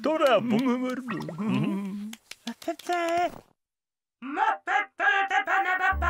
Τώρα που με μερνούν. Μα πέτα. Μα πέτα τα παναπαπά.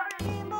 Bara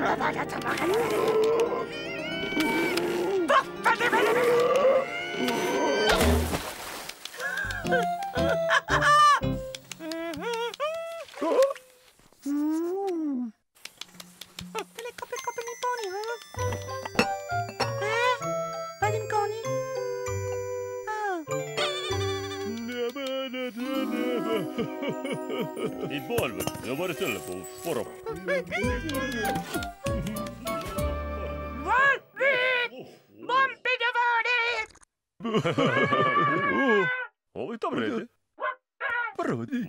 Ha ha ha! Idbolv, jag var till på förra. Valpit! Bompiga värdet! Har vi tabletter? Parodi.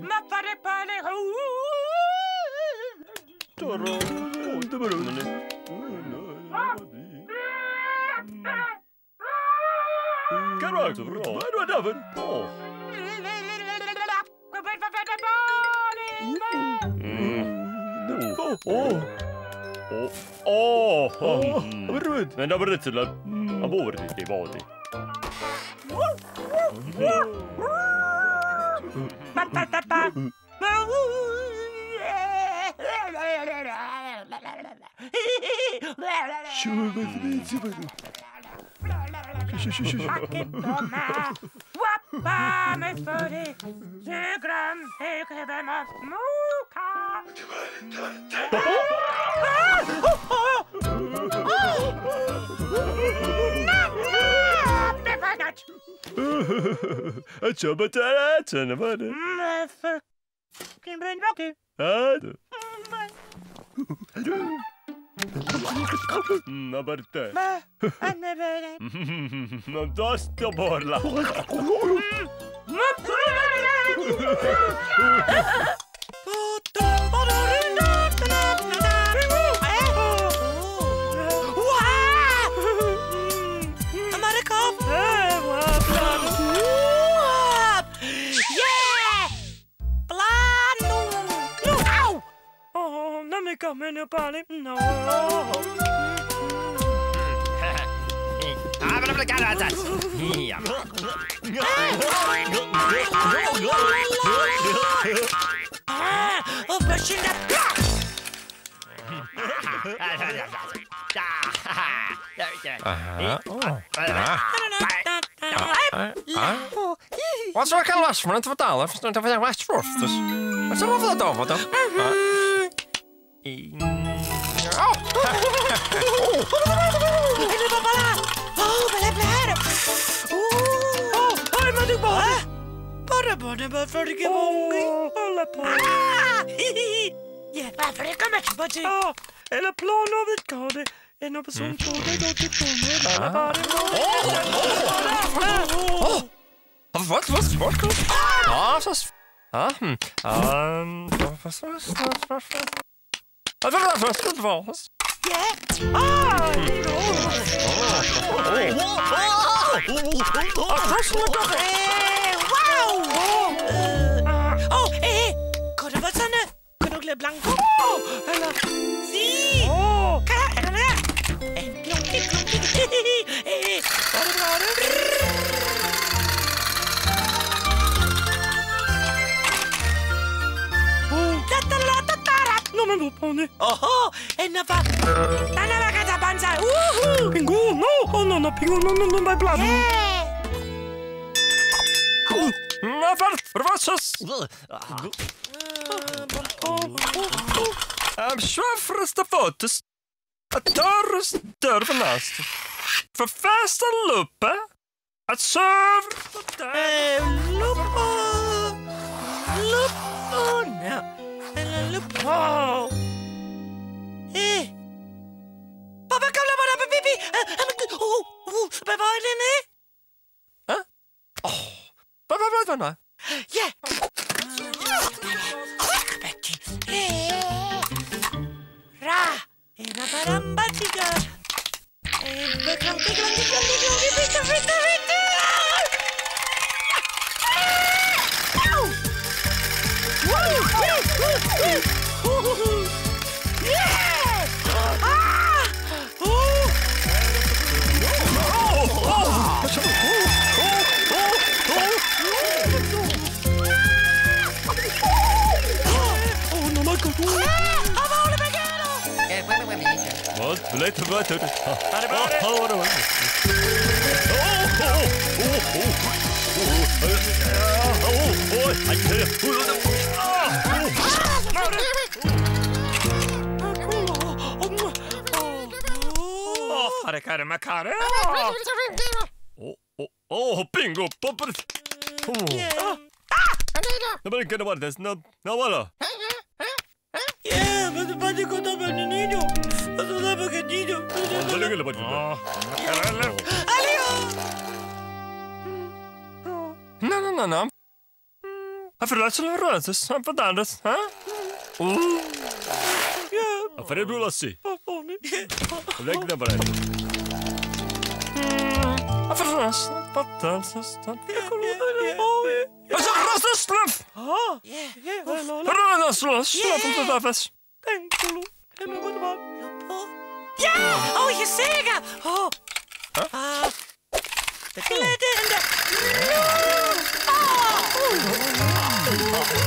Nappade på allihop! Torra. Inte beroende. Kan du ha ett bra? Vad är det där för? Men da burde til at han bor i de vodi. Що ви мене för det Sögram högre med smoka Coba tak, sana mana? Fucking brain rocky. Ada. Hmm, apa itu? Nabarite. No dość to borla. coming up on it. No. Ah, o peixinho da Wat zou ik aan last van het vertalen? Wat zijn er wat voor? Wat zijn er wat voor? één. Oh. oh. Oh, oh, oh, oh, Oh, oh, maar oh, oh, oh, oh, oh, oh, oh, oh, oh, Ja, maar oh, met oh, oh, Oh, oh, plan oh, het oh, En op zo'n kade dat ik kon. Oh, oh. Wat was wat? Ah, was Ah, hm. Um, was was. Hartstikke toch? Ja. Oh, Oh. Oh. Oh. Oh. Oh. Oh. blanco. Oh, Oh. Oh. Oh. hey! Codabots on it. Connor blank. Oh! Lo pone. Oho, en la fa. Dana la casa panza. Uhu. Pingu, no. Oh, no, no, pingu, no, no, no, no, no, Maar wat? Wat was Um, schwaffer de foto's. Het torres durven naast. Vervest en lopen. Het server. Eh, lupo. Lupo, no. Eh, Lupo. Eh. Papa, kom naar maar baby. Eh, oh, oh, bij waar is het? Wat, wat, wat, wat nou? Ja. Betty. Eh. Ra. Ena baramba tiga. Eh, beklang, beklang, beklang, beklang, beklang, beklang, beklang. Wat? Beleid er buiten. Are bare. Oh, oh, oh, Are care me care. oh, bingo, popper. Oh, dan ben ik er wat, dat is nou, nou voilà. Yeah, maar de bad ik dat ben niet doen. Dat is dat ik niet doen. Dan ben ik er wat. Alio! No, no, no, Hum. Não, não, não, não. A verdade não é rosas, são padadas, hã? Uh. A farinha lasi. Legal, não é? A verdade, padadas, estão é Mas a rosas, slump! Ah, yeah, yeah, yeah. Rosas, slump, slump, slump, slump. Thank you. Ja! Oh, je zegen! Oh. Huh? Uh, de glitterende... Ah.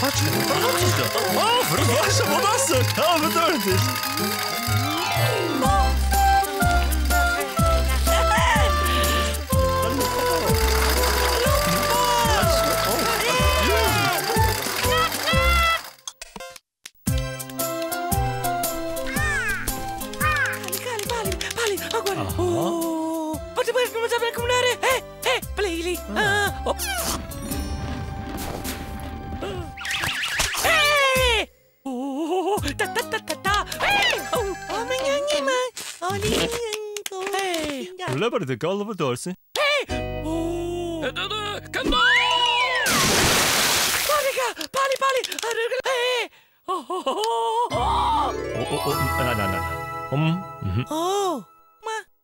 Wat is dat? Oh, verbaasd, wat was dat? Oh, is agora. Oh. Pode mais não saber como era. É, é, peraí, ele. Hum. Ah, oh. É! Oh, tá, oh tá, tá, tá. Amanhã, irmã. Olha, Ei, lembra de calva doce? Ei! Oh! Candor! Pânica! Pali, pali! Ei! Oh, oh, oh, oh! Oh, oh, oh, não, não, não. Hum? Uhum. Oh!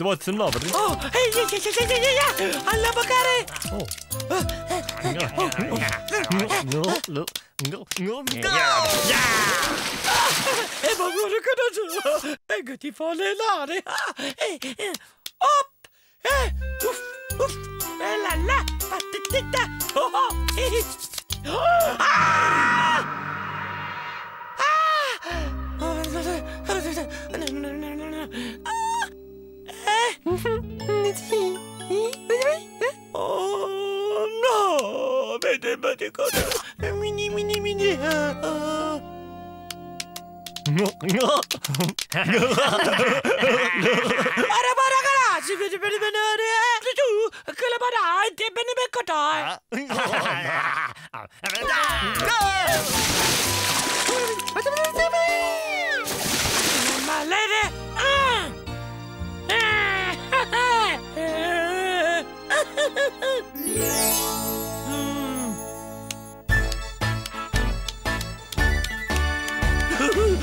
Ты вот сын лава. О, эй, я, я, я, я, я, я, Алла Бакаре. E ma guarda che da giù! E che ti fa le lare! Ah, op! E! Uff! Uff! E la la! Patitita! Oh! Oh! Ah! dicono... Mini, mini, mini... No, no! Arabara ragazzi, che per venire... Tu, che la barai, ti è bene per cotare! Malede! Ah!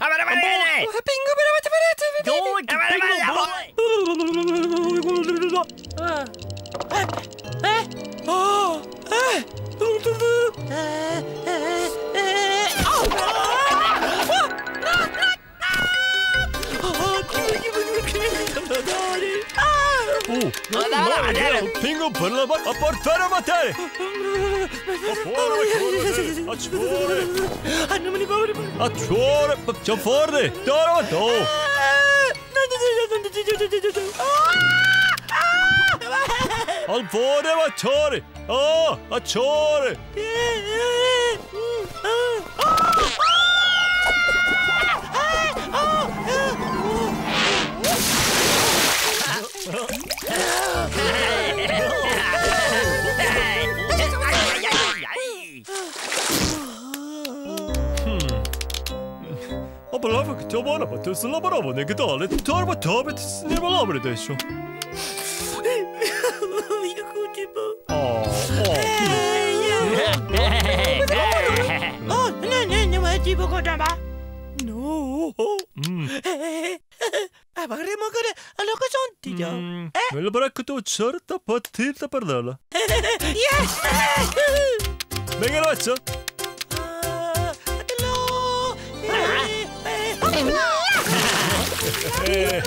Ja, men det var! 빙고불러봐 어퍼터러마텔 아 초래 한눈이 바울이 아 초래 저 포르데 떠러마 또 al fore ma chore oh a chore to jest laborowo, nie ale torba tobie to jest niemalobre deszczu. O, o. O, nie, nie, nie ma ci pogodama. No. А паремо коре all'orizzonte già. Eh? Me lo baracco tu certa partita perdala. Yes! Venga lo faccio. Hello! Yeah.